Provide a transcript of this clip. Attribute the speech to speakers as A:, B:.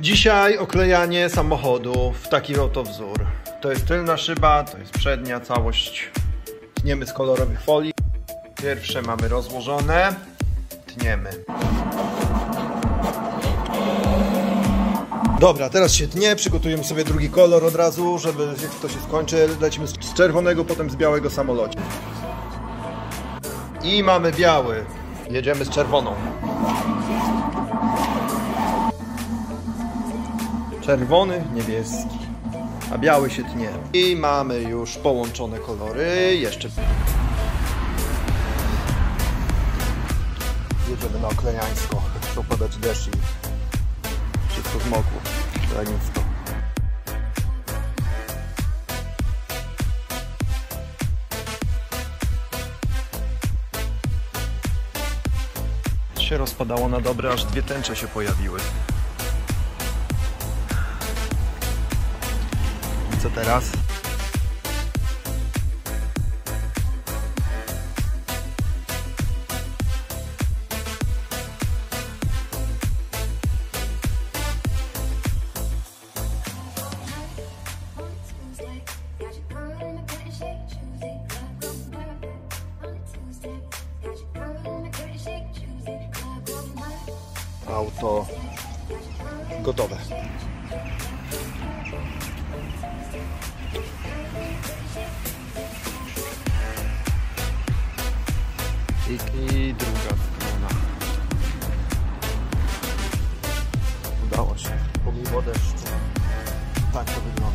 A: Dzisiaj oklejanie samochodu w taki oto wzór. To jest tylna szyba, to jest przednia całość. Tniemy z kolorowych folii. Pierwsze mamy rozłożone. Tniemy. Dobra, teraz się tnie, przygotujemy sobie drugi kolor od razu, żeby jak to się skończy, lecimy z czerwonego, potem z białego samolocie. I mamy biały. Jedziemy z czerwoną. Czerwony, niebieski, a biały się tnie. I mamy już połączone kolory. Jeszcze jedziemy na oklejańsko. Chcą padać deszcz i wszystko zmokło. Oklejańsko. się rozpadało na dobre, aż dwie tęcze się pojawiły. Co teraz? Auto gotowe. i druga strona. Udało się, pomimo deszczu. Tak to wygląda.